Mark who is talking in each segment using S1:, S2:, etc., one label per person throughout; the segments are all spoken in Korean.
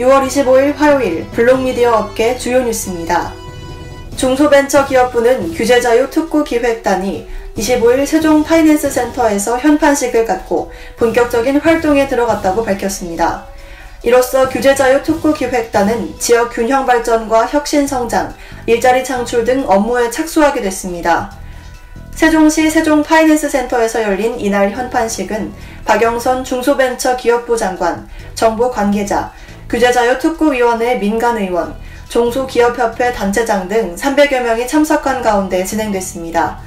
S1: 6월 25일 화요일 블록미디어 업계 주요 뉴스입니다. 중소벤처기업부는 규제자유 특구기획단이 25일 세종 파이낸스 센터에서 현판식을 갖고 본격적인 활동에 들어갔다고 밝혔습니다. 이로써 규제자유 특구기획단은 지역 균형 발전과 혁신 성장, 일자리 창출 등 업무에 착수하게 됐습니다. 세종시 세종 파이낸스 센터에서 열린 이날 현판식은 박영선 중소벤처기업부 장관, 정부 관계자, 규제자유 특구위원회 민간의원, 종소기업협회 단체장 등 300여 명이 참석한 가운데 진행됐습니다.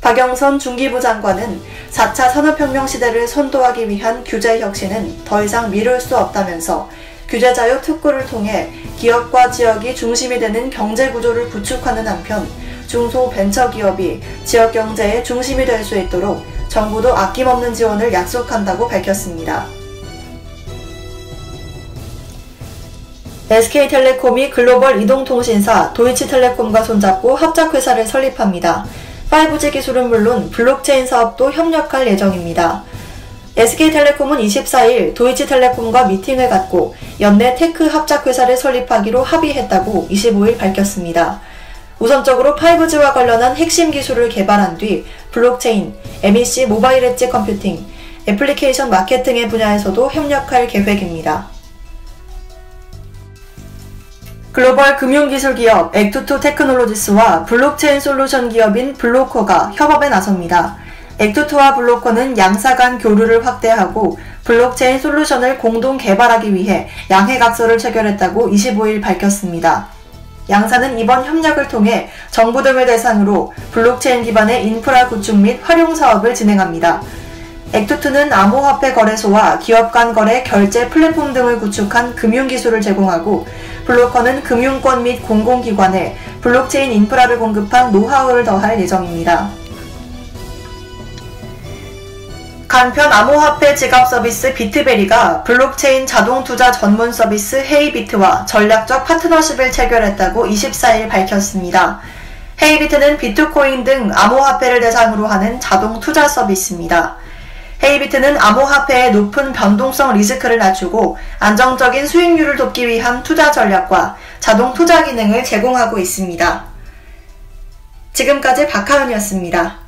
S1: 박영선 중기부 장관은 4차 산업혁명 시대를 선도하기 위한 규제 혁신은 더 이상 미룰 수 없다면서 규제자유 특구를 통해 기업과 지역이 중심이 되는 경제 구조를 구축하는 한편 중소 벤처 기업이 지역 경제의 중심이 될 수 있도록 정부도 아낌없는 지원을 약속한다고 밝혔습니다. SK텔레콤이 글로벌 이동통신사 도이치텔레콤과 손잡고 합작회사를 설립합니다. 5G 기술은 물론 블록체인 사업도 협력할 예정입니다. SK텔레콤은 24일 도이치텔레콤과 미팅을 갖고 연내 테크 합작회사를 설립하기로 합의했다고 25일 밝혔습니다. 우선적으로 5G와 관련한 핵심 기술을 개발한 뒤 블록체인, MEC mobile edge computing, 애플리케이션 마케팅의 분야에서도 협력할 계획입니다. 글로벌 금융기술 기업 액트투 테크놀로지스와 블록체인 솔루션 기업인 블로코가 협업에 나섭니다. 액트투와 블로코는 양사 간 교류를 확대하고 블록체인 솔루션을 공동 개발하기 위해 양해각서를 체결했다고 25일 밝혔습니다. 양사는 이번 협력을 통해 정부 등을 대상으로 블록체인 기반의 인프라 구축 및 활용 사업을 진행합니다. 액트투는 암호화폐 거래소와 기업 간 거래 결제 플랫폼 등을 구축한 금융 기술을 제공하고 블로코는 금융권 및 공공기관에 블록체인 인프라를 공급한 노하우를 더할 예정입니다. 간편 암호화폐 지갑 서비스 비트베리가 블록체인 자동 투자 전문 서비스 헤이비트와 전략적 파트너십을 체결했다고 24일 밝혔습니다. 헤이비트는 비트코인 등 암호화폐를 대상으로 하는 자동 투자 서비스입니다. 헤이비트는 암호화폐의 높은 변동성 리스크를 낮추고 안정적인 수익률을 돕기 위한 투자 전략과 자동 투자 기능을 제공하고 있습니다. 지금까지 박하은이었습니다.